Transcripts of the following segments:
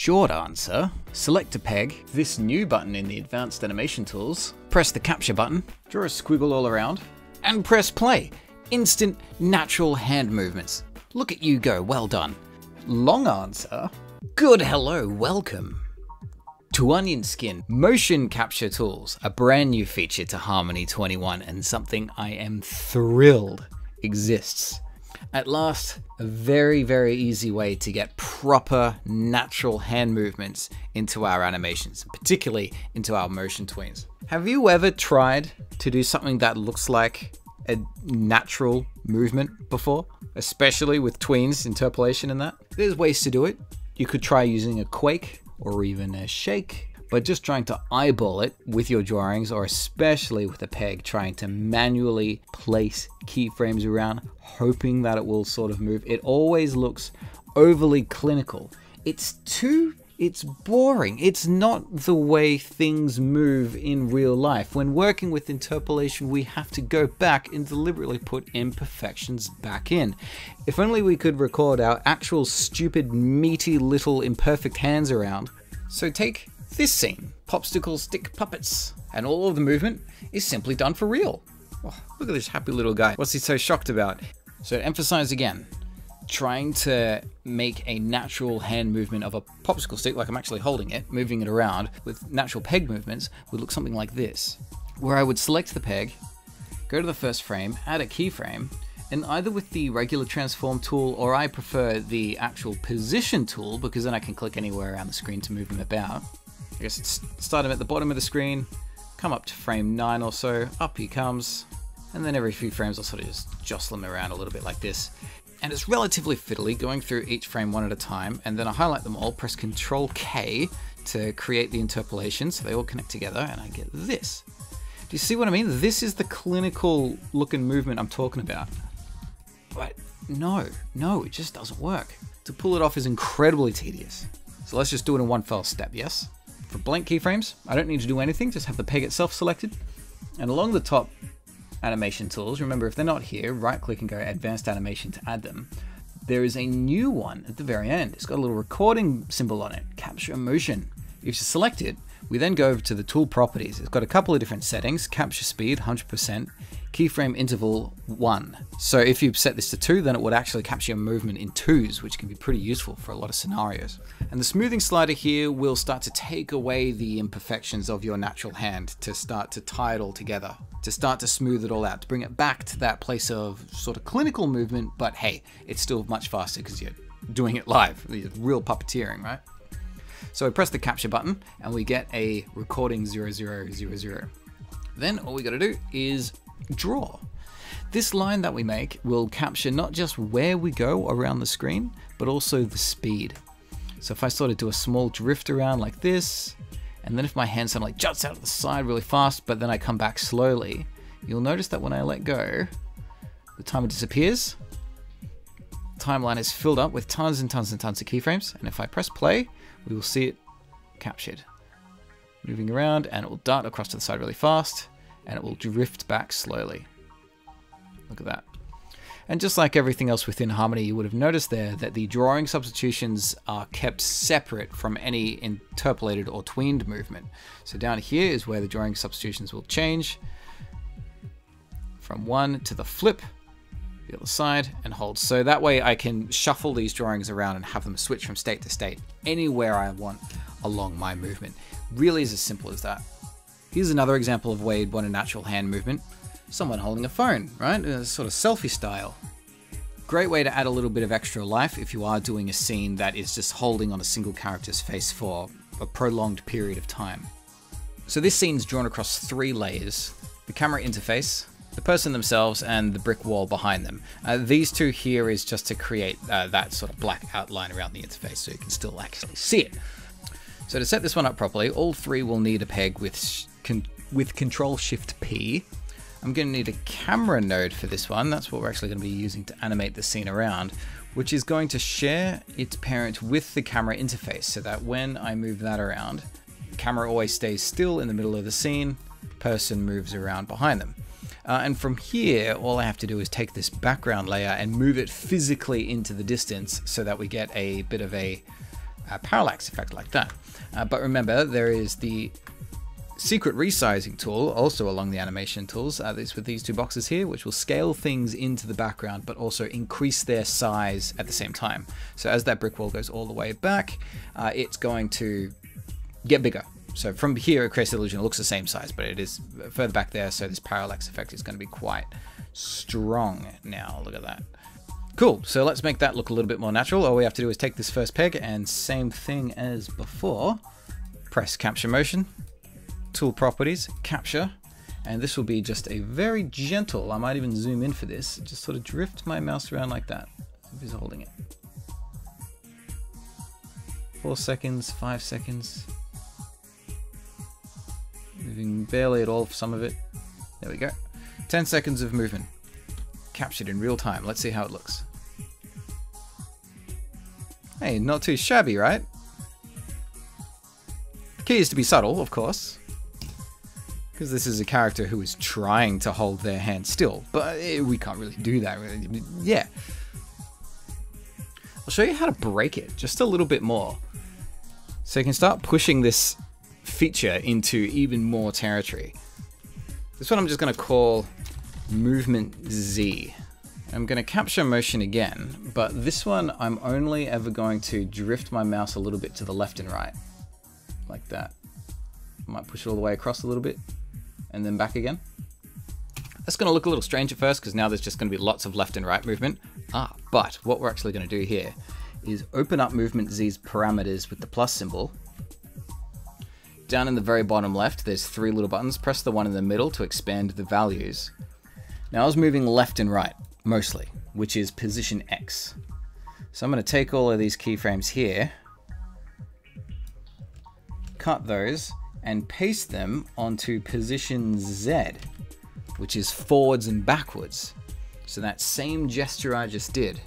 short answer, select a peg, this new button in the advanced animation tools, press the capture button, draw a squiggle all around, and press play. Instant natural hand movements. Look at you go, well done. Long answer, good hello, welcome. To Onion Skin, motion capture tools, a brand new feature to Harmony 21 and something I am thrilled exists. At last, a very, very easy way to get proper natural hand movements into our animations, particularly into our motion tweens. Have you ever tried to do something that looks like a natural movement before? Especially with tweens, interpolation and that? There's ways to do it. You could try using a quake or even a shake, but just trying to eyeball it with your drawings or especially with a peg, trying to manually place keyframes around, hoping that it will sort of move. It always looks overly clinical. It's too it's boring. It's not the way things move in real life. When working with interpolation, we have to go back and deliberately put imperfections back in. If only we could record our actual stupid, meaty little imperfect hands around. So take this scene, popsicle stick puppets, and all of the movement is simply done for real. Oh, look at this happy little guy. What's he so shocked about? So to emphasize again, trying to make a natural hand movement of a popsicle stick, like I'm actually holding it, moving it around with natural peg movements, would look something like this, where I would select the peg, go to the first frame, add a keyframe, and either with the regular transform tool or I prefer the actual position tool because then I can click anywhere around the screen to move them about. I guess start him at the bottom of the screen, come up to frame 9 or so, up he comes, and then every few frames I'll sort of just jostle him around a little bit like this and it's relatively fiddly going through each frame one at a time and then I highlight them all, press Control K to create the interpolation so they all connect together and I get this. Do you see what I mean? This is the clinical look and movement I'm talking about. But no, no, it just doesn't work. To pull it off is incredibly tedious. So let's just do it in one fell step, yes? For blank keyframes, I don't need to do anything, just have the peg itself selected. And along the top, animation tools. Remember, if they're not here, right click and go advanced animation to add them. There is a new one at the very end. It's got a little recording symbol on it, capture motion. If you select it, we then go over to the tool properties. It's got a couple of different settings, capture speed, 100%, keyframe interval 1. So if you set this to 2, then it would actually capture your movement in 2s, which can be pretty useful for a lot of scenarios. And the smoothing slider here will start to take away the imperfections of your natural hand to start to tie it all together, to start to smooth it all out, to bring it back to that place of sort of clinical movement, but hey, it's still much faster because you're doing it live, real puppeteering, right? So we press the capture button and we get a recording 0000. Then all we gotta do is draw. This line that we make will capture not just where we go around the screen, but also the speed. So if I sort of do a small drift around like this, and then if my hand suddenly juts out of the side really fast, but then I come back slowly, you'll notice that when I let go, the timer disappears. Timeline is filled up with tons and tons and tons of keyframes, and if I press play, we will see it captured. Moving around, and it will dart across to the side really fast, and it will drift back slowly. Look at that. And just like everything else within Harmony, you would have noticed there that the drawing substitutions are kept separate from any interpolated or tweened movement. So down here is where the drawing substitutions will change from one to the flip, the other side, and hold. So that way I can shuffle these drawings around and have them switch from state to state anywhere I want along my movement. Really is as simple as that. Here's another example of where you'd want a natural hand movement. Someone holding a phone, right? A sort of selfie style. Great way to add a little bit of extra life if you are doing a scene that is just holding on a single character's face for a prolonged period of time. So this scene's drawn across three layers. The camera interface, the person themselves, and the brick wall behind them. Uh, these two here is just to create uh, that sort of black outline around the interface so you can still actually see it. So to set this one up properly, all three will need a peg with con with Control Shift P. I'm going to need a camera node for this one. That's what we're actually going to be using to animate the scene around, which is going to share its parent with the camera interface so that when I move that around, the camera always stays still in the middle of the scene, person moves around behind them. Uh, and from here, all I have to do is take this background layer and move it physically into the distance so that we get a bit of a uh, parallax effect like that. Uh, but remember, there is the secret resizing tool also along the animation tools uh, this with these two boxes here which will scale things into the background but also increase their size at the same time. So as that brick wall goes all the way back uh, it's going to get bigger. So from here it creates the illusion it looks the same size but it is further back there so this parallax effect is going to be quite strong now. Look at that. Cool, so let's make that look a little bit more natural. All we have to do is take this first peg and same thing as before, press capture motion, tool properties, capture, and this will be just a very gentle, I might even zoom in for this, just sort of drift my mouse around like that, he's holding it. Four seconds, five seconds, moving barely at all for some of it. There we go. 10 seconds of movement, captured in real time. Let's see how it looks. Hey, not too shabby, right? The key is to be subtle, of course. Because this is a character who is trying to hold their hand still, but eh, we can't really do that. Yeah. I'll show you how to break it just a little bit more. So you can start pushing this feature into even more territory. This one I'm just going to call Movement Z. I'm going to capture motion again, but this one I'm only ever going to drift my mouse a little bit to the left and right, like that. I might push it all the way across a little bit and then back again. That's going to look a little strange at first because now there's just going to be lots of left and right movement. Ah, but what we're actually going to do here is open up movement Z's parameters with the plus symbol. Down in the very bottom left, there's three little buttons. Press the one in the middle to expand the values. Now I was moving left and right, mostly, which is position X. So I'm going to take all of these keyframes here, cut those, and paste them onto position Z, which is forwards and backwards. So that same gesture I just did.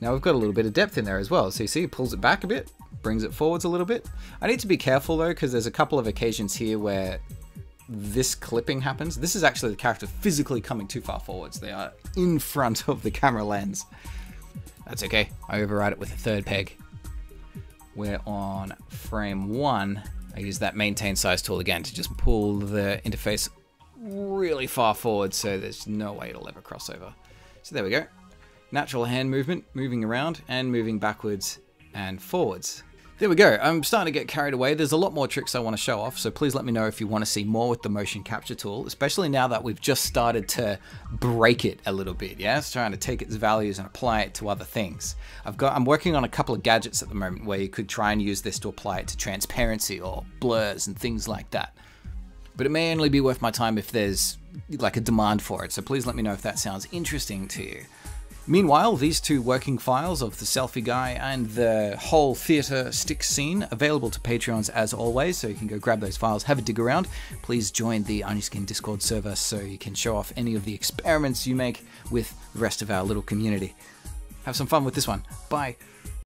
Now we've got a little bit of depth in there as well. So you see it pulls it back a bit, brings it forwards a little bit. I need to be careful though, because there's a couple of occasions here where this clipping happens. This is actually the character physically coming too far forwards. They are in front of the camera lens. That's okay. I override it with a third peg. We're on frame one I use that maintain size tool again to just pull the interface really far forward so there's no way it'll ever cross over. So there we go. Natural hand movement, moving around and moving backwards and forwards. There we go. I'm starting to get carried away. There's a lot more tricks I want to show off, so please let me know if you want to see more with the motion capture tool, especially now that we've just started to break it a little bit, yeah? It's trying to take its values and apply it to other things. I've got I'm working on a couple of gadgets at the moment where you could try and use this to apply it to transparency or blurs and things like that. But it may only be worth my time if there's like a demand for it, so please let me know if that sounds interesting to you. Meanwhile, these two working files of the selfie guy and the whole theatre stick scene available to Patreons as always, so you can go grab those files, have a dig around. Please join the Skin Discord server so you can show off any of the experiments you make with the rest of our little community. Have some fun with this one. Bye.